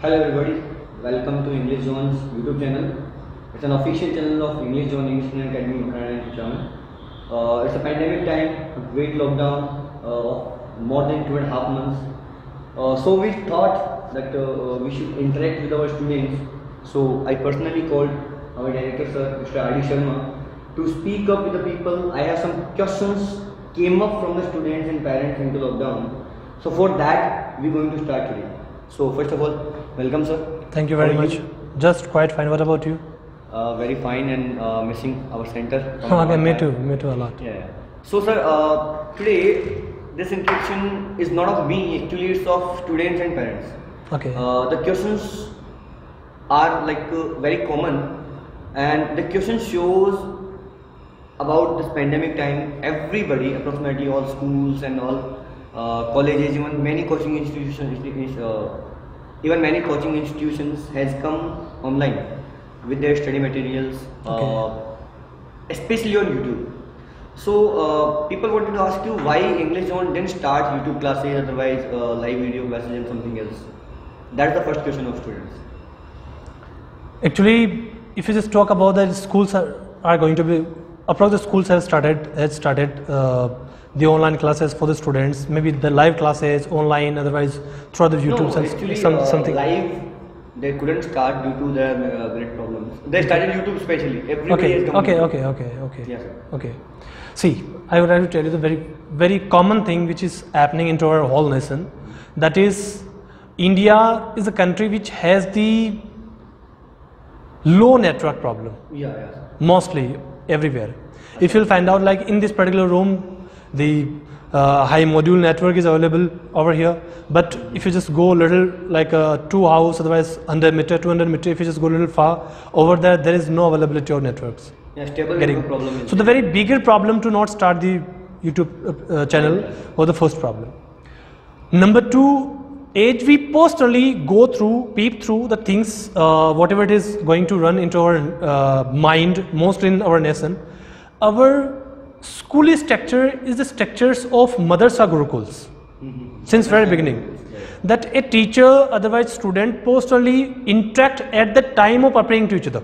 Hello everybody, welcome to English Zone's YouTube channel. It's an official channel of English Zone English Learning Academy German. Uh, it's a pandemic time, a great lockdown uh, more than two and a half months. Uh, so we thought that uh, we should interact with our students. So I personally called our director sir, Mr. R.D. Sharma, to speak up with the people. I have some questions came up from the students and parents into lockdown. So for that, we're going to start today. So first of all, welcome sir. Thank you very much. Just quite fine. What about you? Uh, very fine and uh, missing our center. okay, me too. Me too a lot. Yeah. So sir, uh, today this interaction is not of me. Actually, it's of students and parents. Okay. Uh, the questions are like uh, very common, and the question shows about this pandemic time. Everybody, approximately all schools and all uh, colleges, even many coaching institutions, uh, even many coaching institutions has come online with their study materials, uh, especially on YouTube. So uh, people wanted to ask you why English Zone didn't start YouTube classes, otherwise uh, live video classes and something else. That's the first question of students. Actually, if you just talk about the schools are, are going to be approx the schools have started has started uh, the online classes for the students. Maybe the live classes online. Otherwise, through the YouTube no, some- actually, some, uh, something. live they couldn't start due to their uh, great problems. They started YouTube specially. Everybody Okay. Okay. Okay. Okay. Okay. Yes, sir. Okay. See, I would like to tell you the very, very common thing which is happening into our whole nation. That is, India is a country which has the low network problem, Yeah, yeah. mostly everywhere. If you'll find out, like in this particular room, the uh, high module network is available over here. But if you just go a little, like uh, two hours, otherwise 100 meter, 200 meter, if you just go a little far, over there, there is no availability of networks Yeah, stable getting problem. so the very bigger problem to not start the youtube uh, uh, channel was the first problem number two as we personally go through peep through the things uh, whatever it is going to run into our uh, mind mostly in our nation our school structure is the structures of madrasa gurukuls since very beginning. That a teacher otherwise student post only interact at the time of appearing to each other.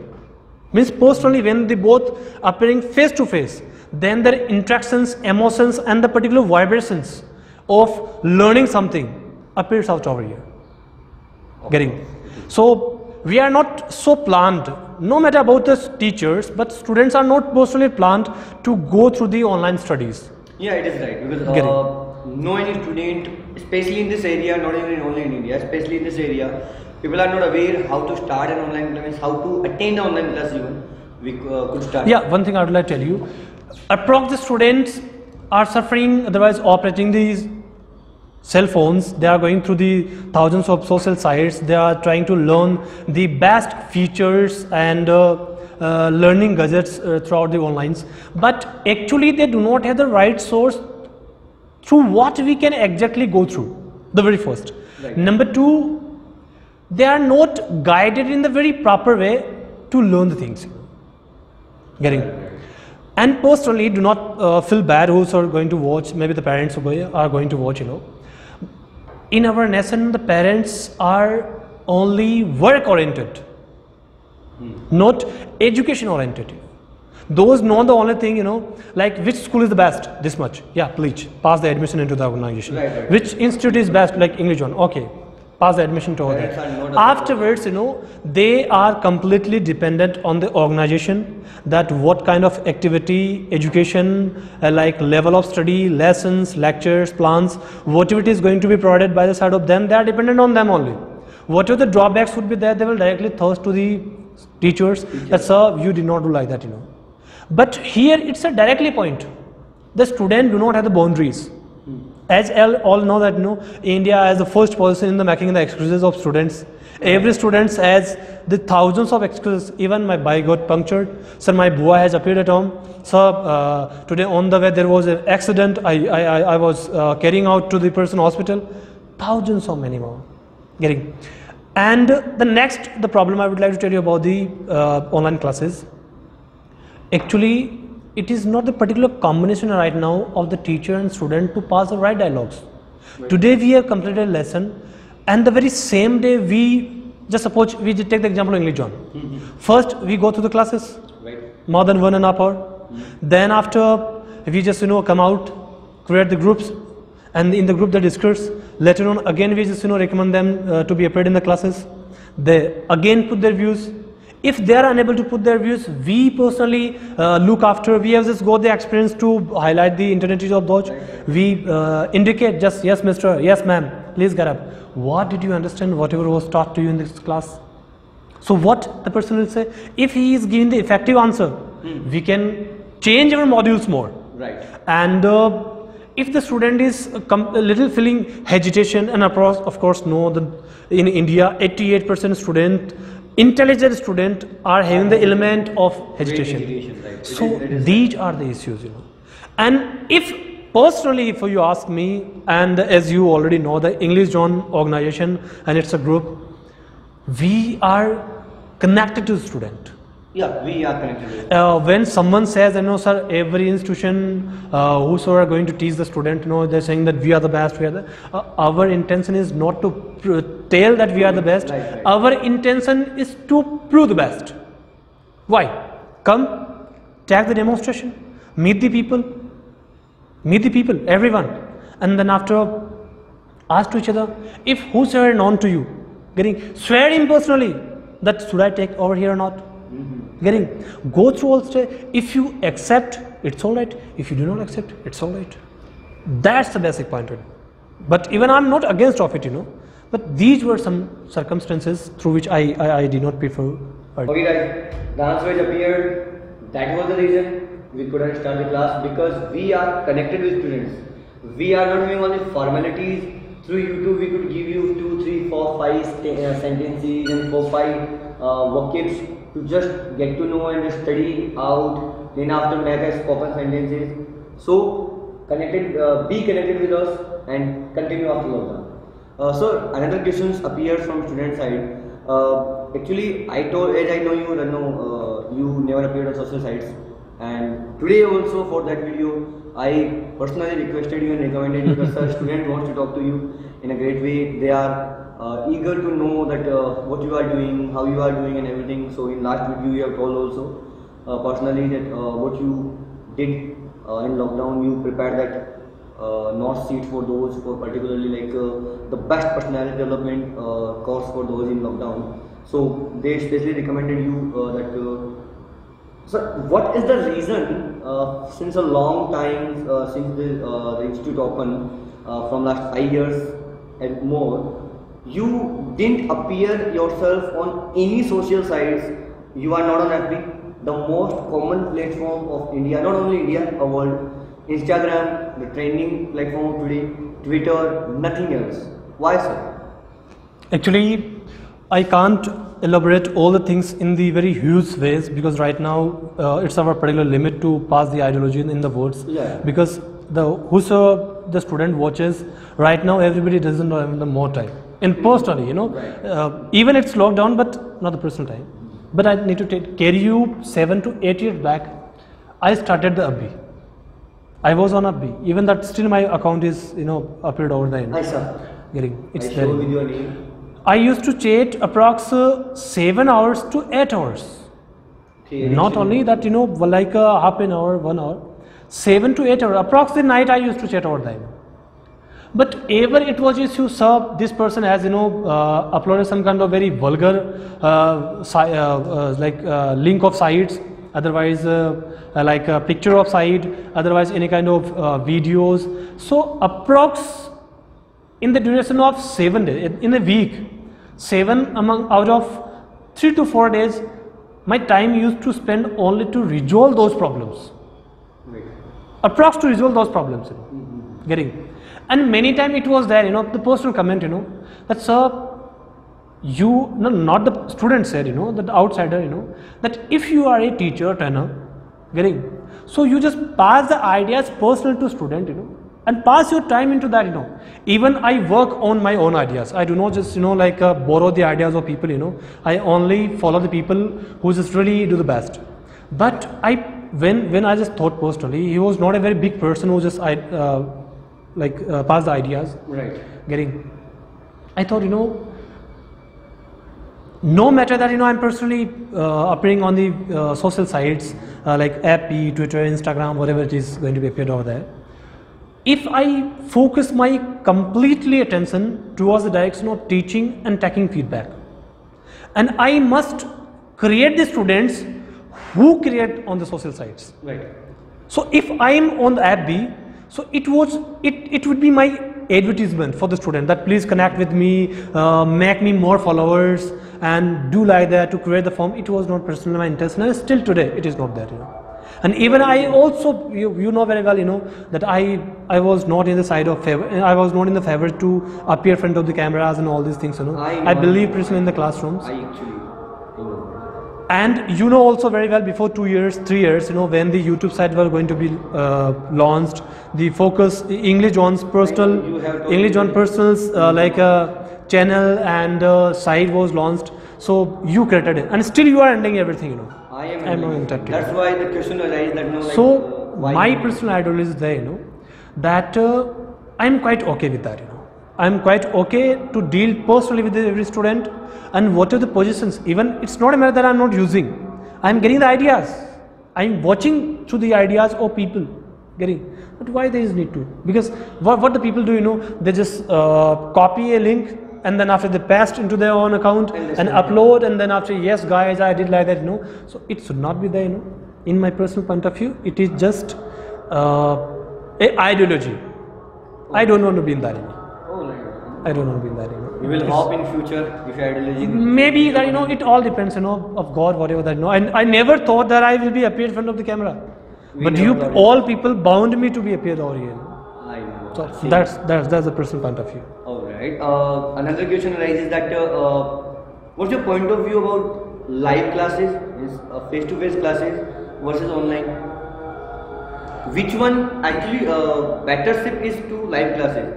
Means post only when they both appearing face to face then their interactions emotions and the particular vibrations of learning something appears out over here. Getting? So we are not so planned no matter about the teachers but students are not personally planned to go through the online studies Yeah, it is right because uh, no any student, especially in this area, not even only in India, especially in this area, people are not aware how to start an online class, how to attend an online class even. We uh, could start. Yeah, one thing I would like to tell you. Approx the students are suffering, otherwise operating these cell phones. They are going through the thousands of social sites. They are trying to learn the best features and uh, uh, learning gadgets uh, throughout the onlines. But actually, they do not have the right source through what we can exactly go through. The very first. Right. Number two, they are not guided in the very proper way to learn the things getting and personally do not uh, feel bad who's are going to watch maybe the parents are going to watch you know in our nation the parents are only work oriented not education oriented those know the only thing you know like which school is the best this much. Yeah please pass the admission into the organization. Right, right. which institute is best like english zone. Okay pass the admission to there afterwards you know they are completely dependent on the organization that what kind of activity education uh, like level of study lessons lectures plans whatever it is going to be provided by the side of them they are dependent on them only. Whatever the drawbacks would be there they will directly thirst to the teachers that sir you did not do like that you know. But here it's a directly point. The student do not have the boundaries as all all know that know india has the first position in the making the excuses of students. Every student has the thousands of excuses. Even my bike got punctured. Sir my boy has appeared at home. Sir uh, today on the way there was an accident. I i, I, I was uh, carrying out to the person hospital. Thousands of many more. Getting. And the next the problem i would like to tell you about the uh, online classes. Actually it is not the particular combination right now of the teacher and student to pass the right dialogues today we have completed a lesson and the very same day we just suppose we just take the example of English Zone. First, we go through the classes, Right. more than one and a half hour. Then after, we just you know come out, create the groups, and in the group they discuss. Later on, again we just you know recommend them uh, to be appeared in the classes. They again put their views. If they are unable to put their views, we personally uh, look after. We have just got the experience to highlight the internal of those. We uh, indicate just yes, Mister, yes, ma'am. Please get up. What did you understand? Whatever was taught to you in this class. So what the person will say? If he is giving the effective answer, we can change our modules more. Right. And uh, if the student is a, a little feeling hesitation, and of course, of course, know that in India, 88% student, intelligent student, are having the element of hesitation. right. So is- these are the issues, you know. And if personally, if you ask me, and as you already know, the English Zone organization and it's a group, we are connected to the student. Yeah, we are connected with. Uh, when someone says, you know, sir, every institution, uh, whosoever are going to teach the student, you know, they're saying that we are the best, we are the. Uh, our intention is not to pr- tell that we are the best. Right, right. Our intention is to prove the best. Why? Come, take the demonstration, meet the people, meet the people, everyone, and then after ask to each other if whosoever is known to you, getting swear impersonally that should I take over here or not. Getting go through all stage. If you accept, it's all right. If you do not accept, it's all right. That's the basic point. But even I'm not against of it, you know. But these were some circumstances through which I I, I did not prefer. Okay, guys, the answer appeared. That was the reason we couldn't start the class because we are connected with students. We are not doing only formalities. Through YouTube, we could give you two, three, four, five uh, sentences and four, five uh, vocabs to just get to know and study out. Then after as spoken sentences. So connected, uh, be connected with us and continue after lockdown. Uh, so another questions appears from student side. Uh, actually, I told as I know you, Rano, uh, you never appeared on social sites, and today also for that video, I personally requested you and recommended you because a student wants to talk to you in a great way. They are uh, eager to know that uh, what you are doing, how you are doing, and everything. So in last video, you have told also uh, personally that uh, what you did uh, in lockdown, you prepared that uh, not seat for those for particularly like the best personality development course for those in lockdown. So they especially recommended you that. So what is the reason since a long time since the, the institute opened from last five years and more you didn't appear yourself on any social sites you are not on FB the most common platform of India not only India a world Instagram the trending platform today Twitter nothing else why so Actually, I can't elaborate all the things in the very huge ways because right now uh, it's our particular limit to pass the ideology in, in the words. Yeah. Because the whoso the student watches right now, everybody doesn't have the more time. In personally, you know, Right. uh, even it's lockdown, but not the personal time. But I need to take, carry you seven to eight years back. I started the FB. I was on FB. Even that still my account is you know uploaded over the I saw Getting it's I there. with your name I used to chat approx uh, seven hours to eight hours. Okay, Not only that, you know, like uh, half an hour, one hour, seven to eight hours. Approx the night I used to chat over time. But ever it was issue, sir, this person has, you know, uh, uploaded some kind of very vulgar, uh, si- uh, uh, like uh, link of sites, otherwise like a picture of site, otherwise any kind of uh, videos. So approx in the duration of seven days in a week seven among out of three to four days my time used to spend only to resolve those problems Wait. approx to resolve those problems you know, getting and many time it was there you know the personal comment you know that sir you no, not the student said you know that the outsider you know that if you are a teacher trainer getting so you just pass the ideas personal to student you know and pass your time into that you know. Even i work on my own ideas. I do not just you know like uh, borrow the ideas of people you know. I only follow the people who just really do the best. But i when when i just thought personally he was not a very big person who just i uh, like uh, pass the ideas right getting i thought you know no matter that you know i'm personally uh, appearing on the uh, social sites uh, like FB twitter instagram whatever it is going to be appeared over there if i focus my completely attention towards the direction of teaching and taking feedback and i must create the students who create on the social sites Right. so if I am on the app B, so it was it it would be my advertisement for the student that please connect with me, uh, make me more followers, and do like that to create the form. It was not personally my intention, and still today it is not there. You know. And even I also you, you know very well you know that I I was not in the side of favor I was not in the favor to appear in front of the cameras and all these things you know I I believe personally in the classrooms I actually know. And you know also very well before two years three years you know when the youtube site were going to be uh, launched the focus english zone's personal You have told english on personals uh, like a channel and uh, site was launched so you created it and still you are ending everything you know I am. I'm not. That's why the question arises that no. Like, so why my personal idol is there you know that uh, i'm quite okay with that you know i'm quite okay to deal personally with every student and what are the positions even it's not a matter that i'm not using. I'm getting the ideas. I'm watching through the ideas of people getting. But why there is need to? Because what, what the people do you know they just uh, copy a link and then after they paste into their own account And and upload and then after yes guys i did like that you know so it should not be there you know. In my personal point of view it is just uh, a ideology. I don't want to be in that right. I don't want to be that you know. You will hop in future if your ideology. maybe that you know it all depends you know of god whatever that you know I, I never thought that i will be appear in front of the camera We but you all people bound me to be appeared over here. I know. so Same. that's that's that's the personal point of view All right. Uh, another question arises that uh, uh, what's your point of view about live classes, uh, face-to-face classes versus online? Which one actually uh, better shift is to live classes?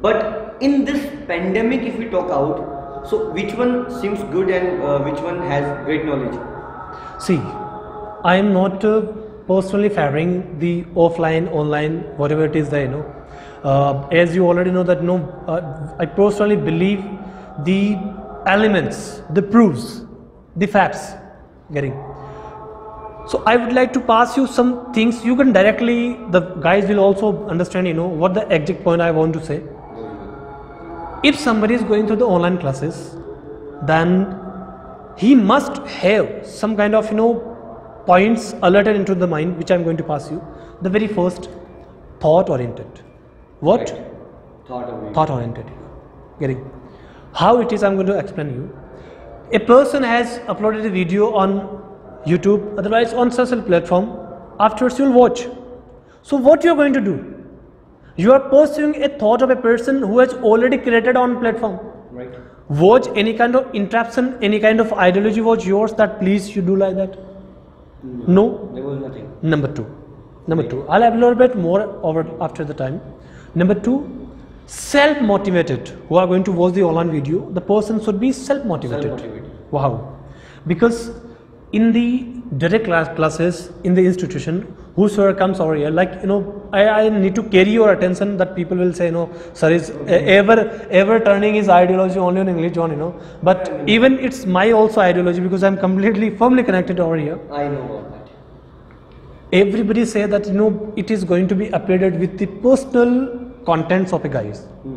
But in this pandemic, if we talk out, so which one seems good and uh, which one has great knowledge? See, I am not uh, personally favoring the offline, online, whatever it is there, you know. Uh, as you already know that, no, uh, I personally believe the elements, the proofs, the facts, getting. So I would like to pass you some things. You can directly, the guys will also understand, you know, what the exact point I want to say if somebody is going through the online classes then he must have some kind of you know points alerted into the mind which i'm going to pass you. The very first thought oriented. What? Right. Thought it. thought oriented. Getting? How it is i'm going to explain you. A person has uploaded a video on youtube otherwise on social platform. Afterwards you'll watch. So what you're going to do you are pursuing a thought of a person who has already created on platform. Right. was any kind of interruption any kind of ideology was yours that please you do like that? No. There was nothing. number two. Number two. I'll have a little bit more over after the time. Number two self motivated who are going to watch the online video? The person should be self motivated Self-motivated. wow. Because in the direct class classes in the institution whosoever comes over here like you know I, I need to carry your attention that people will say you know sir is ever ever turning his ideology only on english on you know. But even it's my also ideology because i'm completely firmly connected over here. I know about that. everybody say that you know it is going to be uploaded with the personal contents of a guys hmm.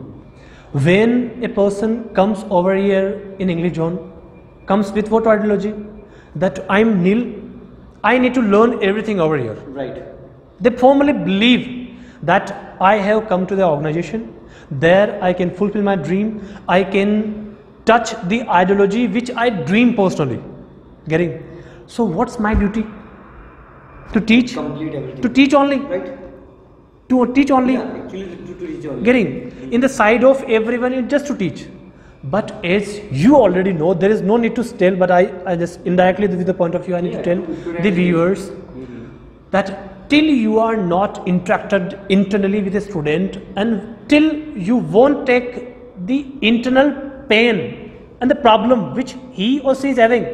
when a person comes over here in english zone comes with what ideology? That i'm nil i need to learn everything over here. Right. they firmly believe that i have come to the organization. There i can fulfill my dream. I can touch the ideology which i dream personally. Getting? So what's my duty? To teach? Complete everything. to teach only? Right. to teach only? Yeah, actually to, to reach only. getting? In the side of everyone is just to teach but as you already know there is no need to tell but i, I just indirectly with the point of view i need Yeah, to tell the viewers Mhm. that till you are not interacted internally with a student and till you won't take the internal pain and the problem which he or she is having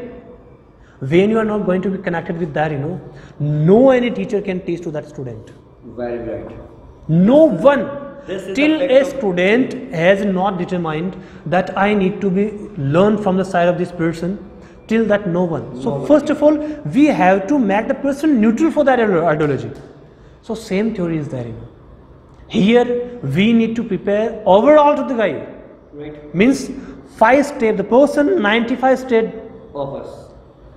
when you are not going to be connected with that you know no any teacher can teach to that student Very right. no one This is the till a student has not determined that I need to be learned from the side of this person, till that no one. So No one. first of all, we have to make the person neutral for that ideology. So same theory is there. Here we need to prepare overall to the guy. Right. Means five step the person 95 step Of us.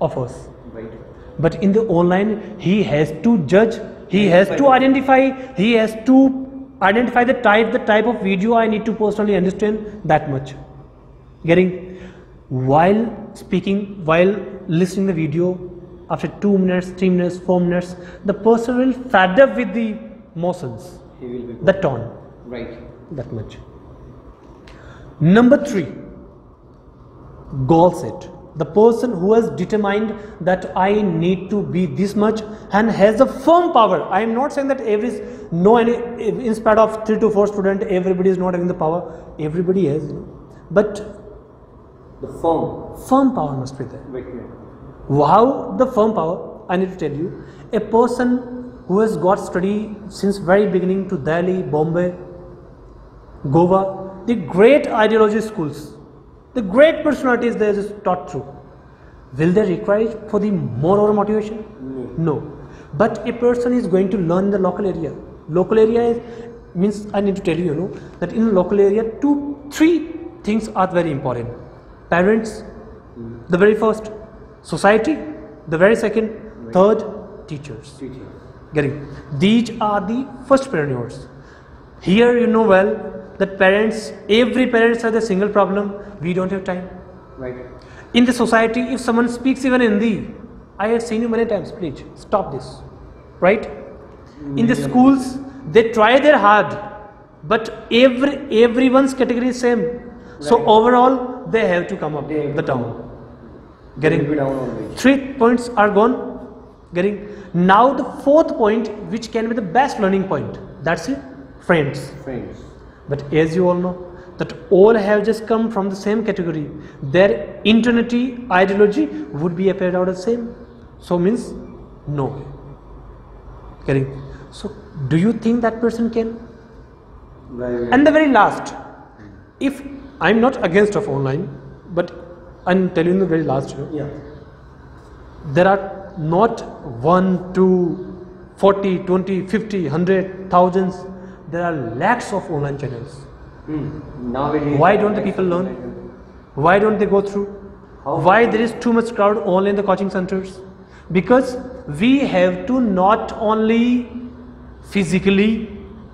of us. Right. But in the online, he has to judge, he has to identify, he has to identify the type, the type of video I need to personally understand that much. Getting while speaking, while listening the video, after two minutes, three minutes, four minutes, the person will fed up with the motions, He will be. the tone, Right. that much. Number three, goal set. The person who has determined that I need to be this much and has a firm power. I am not saying that every no any in spite of three to four student everybody is not having the power. Everybody has, but The firm firm power must be there. Right. How the firm power? I need to tell you, a person who has got study since very beginning to Delhi, Bombay, Goa, the great ideology schools, the great personalities they is taught through. Will they require it for the more or motivation? No. But a person is going to learn in the local area. Local area is, means I need to tell you, you know, that in local area, two, three things are very important. Parents, the very first, society, the very second, third, teachers Teacher. getting these are the first pioneers here you know well that parents every parents has a single problem we don't have time. Right. in the society if someone speaks even hindi i have seen you many times please stop this. Right? In the schools they try their hard but every everyone's category is same. So overall they have to come up They the to town. getting down three points are gone. Getting now the fourth point which can be the best learning point. That's it. Friends. Friends. But as you all know that all have just come from the same category their eternity ideology would be appeared out the same so means no getting so do you think that person can Right. and the very last if i'm not against of online but i'm telling you the very last Yeah. there are not one, two, 40, 20, 50, 100, thousands. There are lakhs of online channels. Hmm. Nowadays. Why don't the people learn? Why don't they go through? How- Why there is too much crowd only in the coaching centers? Because we have to not only physically,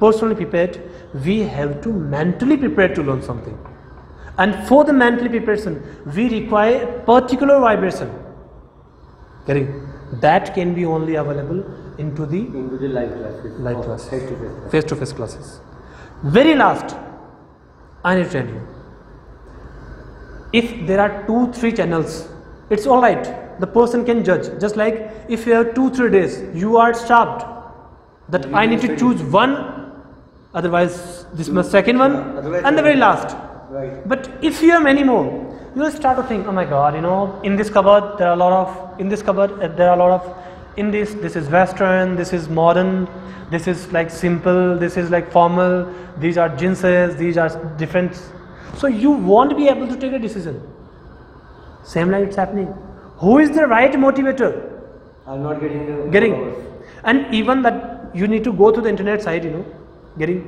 personally prepared, we have to mentally prepared to learn something. And for the mentally preparation, we require particular vibration. Getting that can be only available into the the live classes. Live classes. Face-to-face classes. face to face classes. Very last, I need to tell you if there are two, three channels, it's all right. The person can judge. Just like if you have two, three days, you are starved. That You I need to choose one, otherwise, this is my second one, Yeah, and the very last. Right. But if you have many more, you will start to think, oh my god, you know, in this cupboard there are a lot of, in this cupboard uh, there are a lot of, in this, this is western, this is modern, this is like simple, this is like formal, these are jeanses, these are different. So you won't be able to take a decision. Same like it's happening. Who is the right motivator? I'm not getting the getting followers. and even that you need to go to the internet site you know getting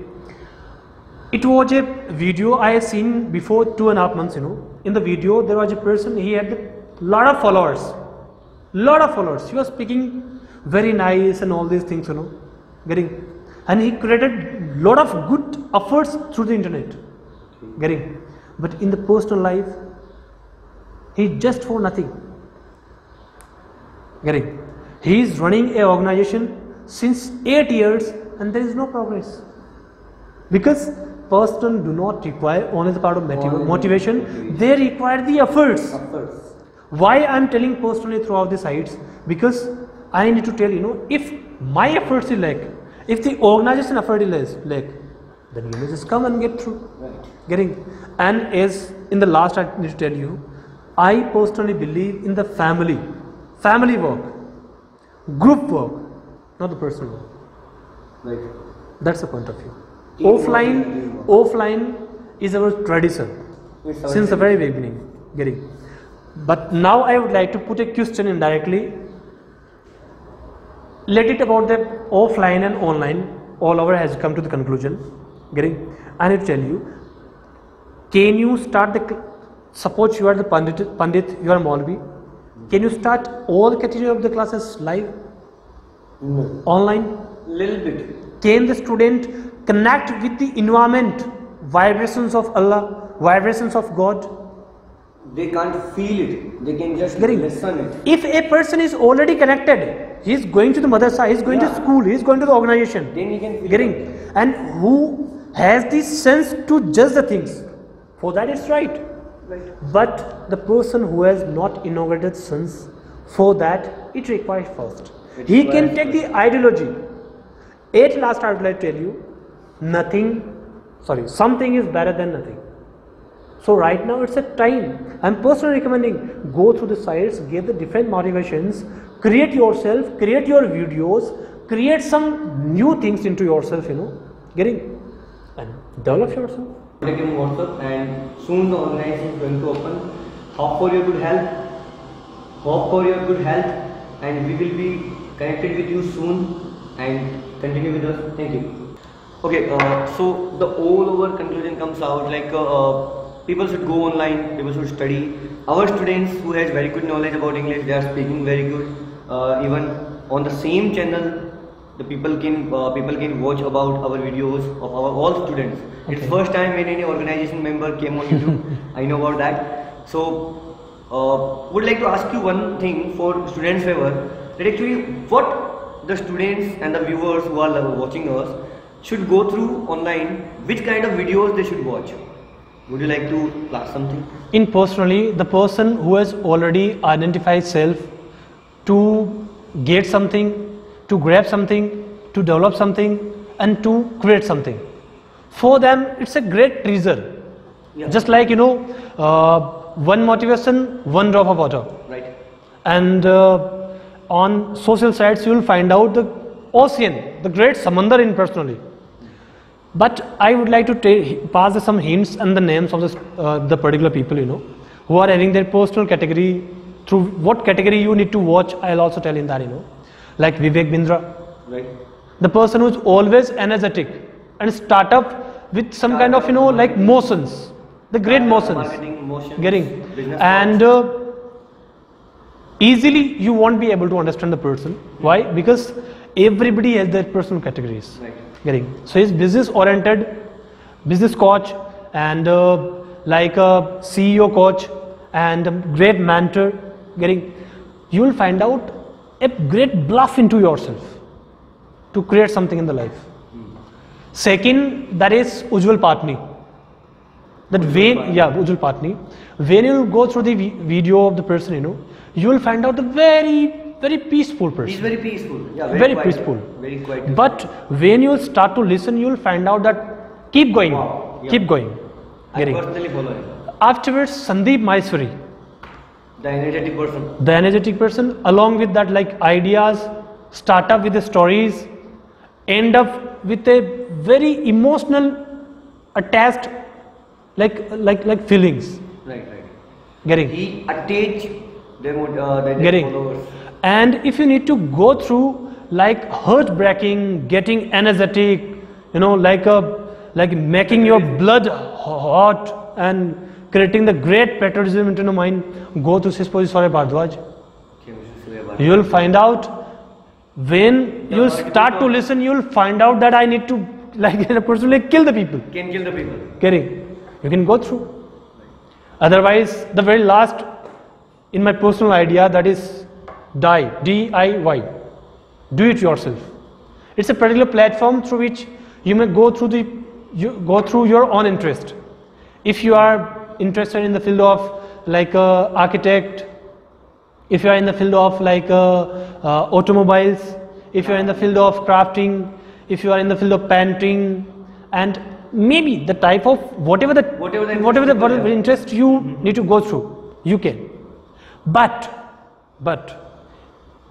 it was a video i had seen before two and a half months you know in the video there was a person he had a lot of followers. Lot of followers. He was speaking very nice and all these things you know getting and he created lot of good efforts through the internet getting. But in the personal life he just for nothing getting. He is running a organization since 8 years and there is no progress. Because person do not require only the part of motiv- motivation. they require the efforts. Why i'm telling personally throughout the sites? Because i need to tell you know if my efforts is lack if the organization effort is lack then you may just come and get through. Right. getting? And as in the last i need to tell you i personally believe in the family. Family work. Group work. Not the personal work. Right. that's the point of view offline offline is our tradition since the very beginning getting. But now i would like to put a question indirectly let it about the offline and online. All over has come to the conclusion getting. I need to tell you can you start the suppose you are the pandit pandit you are Maulvi can you start all category of the classes live? No. online? Little bit. can the student connect with the environment vibrations of allah vibrations of god. They can't feel it. They can just Getting- listen it. if a person is already connected he is going to the madrasa he is going to school he is going to the organization. Then he can feel getting? It. and who has the sense to judge the things? For that it's right. Right. but the person who has not inaugurated sense for that it requires first. It he can requires take the ideology. At last i would like to tell you nothing sorry something is better than nothing so right now it's a time i'm personally recommending go through the sites get the different motivations create yourself create your videos create some new things into yourself you know getting and develop yourself Contact WhatsApp and soon the organization is going to open. Hope for your good health. Hope for your good health and we will be connected with you soon and continue with us. Thank you. Okay, uh, so the all over conclusion comes out like uh, uh, people should go online, people should study. Our students who has very good knowledge about English, they are speaking very good. Uh, even on the same channel, the people can uh, people can watch about our videos of our all students. It's first time when any organization member came on YouTube. I know about that. So, uh, would like to ask you one thing for students' favor. That actually, what the students and the viewers who are watching us should go through online. Which kind of videos they should watch? Would you like to class something? in personally the person who has already identified self to get something to grab something to develop something and to create something for them it's a great treasure Yeah. just like you know uh, one motivation one drop of water Right. and uh, on social sites you will find out the ocean the great samandar in personally but i would like to pass some hints and the names of the, uh, the particular people you know who are having their personal category through what category you need to watch. I'll also tell in that you know like vivek bindra. Right. the person who's always energetic and start up with some kind of you know like motions. The great motions. motions, getting. and uh, easily you won't be able to understand the person. Why? Because everybody has their personal categories. Right. Getting. So he's business oriented business coach and uh, like a ceo coach and a great mentor getting. You will find out a great bluff into yourself to create something in the life. Second that is ujjwal patni. That when yeah ujjwal patni. When you go through the vi- video of the person you know you will find out the very very peaceful person. He's very peaceful. Yeah. Very, very quiet. peaceful Very quiet. but when you start to listen you will find out that keep going Wow, yeah. keep going I getting personally follow him. afterwards sandeep maheshwari The energetic person. the energetic person along with that like ideas start up with the stories end up with a very emotional attached like like like feelings Right. Right. getting He attach their, mod- uh, getting followers. And if you need to go through like heart breaking getting energetic you know like a like making your blood hot and creating the great patriotism into your mind go to Sispoji Sore Bhardwaj. Okay, we should say about you will find out when you start to listen you will find out that I need to like personally kill the people. Can kill the people. getting you can go through. Otherwise the very last in my personal idea that is die d-i-y do it yourself. It's a particular platform through which you may go through the you go through your own interest. If you are interested in the field of like a architect if you are in the field of like uh, uh, automobiles if you are in the field of crafting if you are in the field of painting and maybe the type of whatever the Whatever the whatever the interest whatever you have. interest you need to go through you can. But but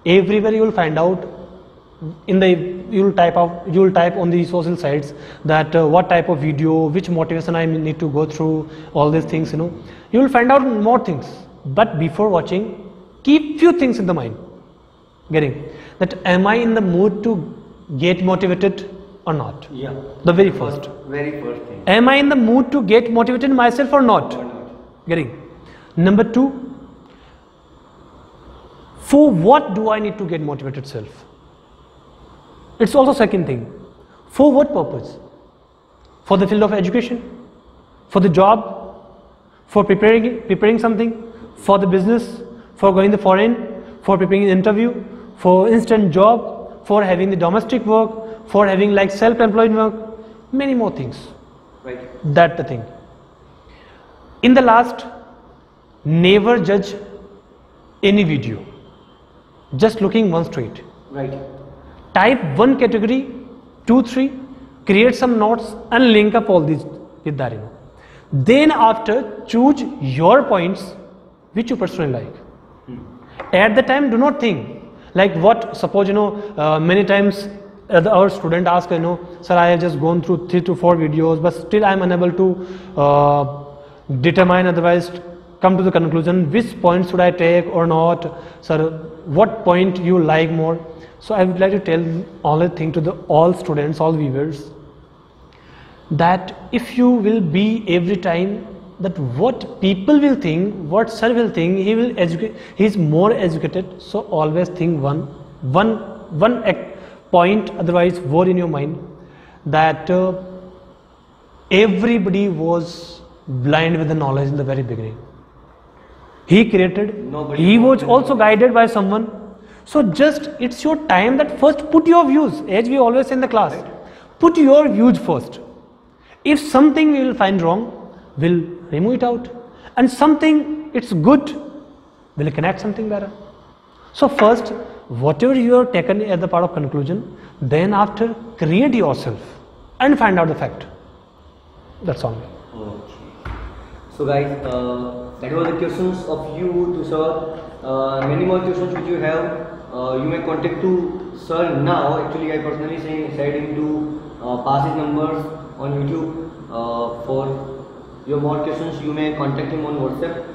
everywhere you will find out in the you'll type out you'll type on the social sites that uh, what type of video which motivation i need to go through all these things you know. You will find out more things. But before watching keep few things in the mind. Getting? That am i in the mood to get motivated or not? Yeah. the very first. Very first thing. am i in the mood to get motivated myself or not? Or not. getting? Number 2 for what do i need to get motivated self? It's also second thing. For what purpose? For the field of education? For the job? For preparing preparing something? For the business? For going the foreign? For preparing an interview? For instant job? For having the domestic work? For having like self-employed work? Many more things. Right. that the thing. In the last never judge any video just looking one straight Right. type one category two three create some nodes and link up all these with you then after choose your points which you personally like. At the time do not think like what suppose you know uh, many times uh, our student ask you know sir i have just gone through three to four videos but still i am unable to uh, determine otherwise come to the conclusion which point should i take or not? Sir what point you like more? So i would like to tell only thing to the all students all viewers that if you will be every time that what people will think what sir will think he will educate he is more educated. So always think one one one point otherwise word in your mind that uh, everybody was blind with the knowledge in the very beginning he created. Nobody he was also guided by someone. So just it's your time that first put your views as we always say in the class. Put your views first. If something we will find wrong we'll remove it out. And something it's good we'll connect something better. So first whatever you have taken as the part of conclusion then after create yourself and find out the fact. That's all. So guys, uh, that was the questions of you to sir. Uh, many more questions which you have, uh, you may contact to sir now. Actually, I personally say, said him to uh, pass his numbers on YouTube uh, for your more questions. You may contact him on WhatsApp